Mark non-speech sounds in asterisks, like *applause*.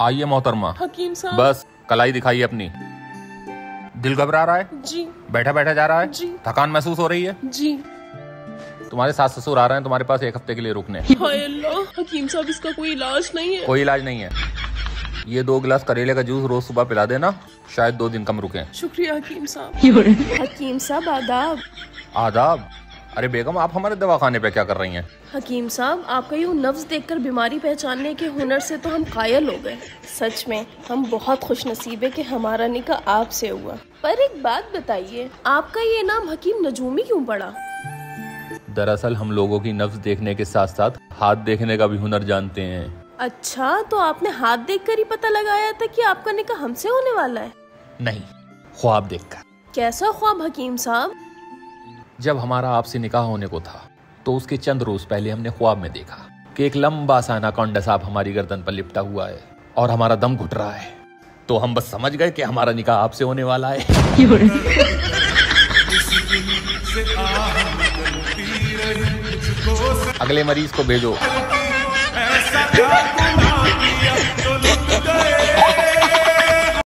आइए मोहतरमा। हकीम साहब। बस कलाई दिखाइए अपनी। दिल घबरा रहा है? जी। बैठा बैठा जा रहा है? जी। थकान महसूस हो रही है? जी। तुम्हारे सास ससुर आ रहे हैं तुम्हारे पास एक हफ़्ते के लिए रुकने। हाय अल्लाह हकीम साहब इसका कोई इलाज नहीं है। कोई इलाज नहीं है। ये दो गिलास करेले का जूस रोज सुबह पिला देना शायद दो दिन कम रुके। शुक्रिया हकीम साहब। हकीम साहब आदाब। आदाब। अरे बेगम आप हमारे दवाखाने पे क्या कर रही हैं? हकीम साहब आपका यूँ नफ्स देखकर बीमारी पहचानने के हुनर से तो हम कायल हो गए। सच में हम बहुत खुश नसीब है कि हमारा निकाह आपसे हुआ। पर एक बात बताइए आपका ये नाम हकीम नजूमी क्यों पड़ा? दरअसल हम लोगों की नफ्स देखने के साथ साथ हाथ देखने का भी हुनर जानते हैं। अच्छा तो आपने हाथ देखकर ही पता लगाया था कि आपका निकाह हमसे होने वाला है? नहीं ख्वाब देखकर। कैसा ख्वाब हकीम साहब? जब हमारा आपसे निकाह होने को था तो उसके चंद रोज पहले हमने ख्वाब में देखा कि एक लंबा सा अनाकोंडा साहब हमारी गर्दन पर लिपटा हुआ है और हमारा दम घुट रहा है। तो हम बस समझ गए कि हमारा निकाह आपसे होने वाला है। *laughs* अगले मरीज़ को भेजो।